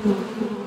Mm-hmm.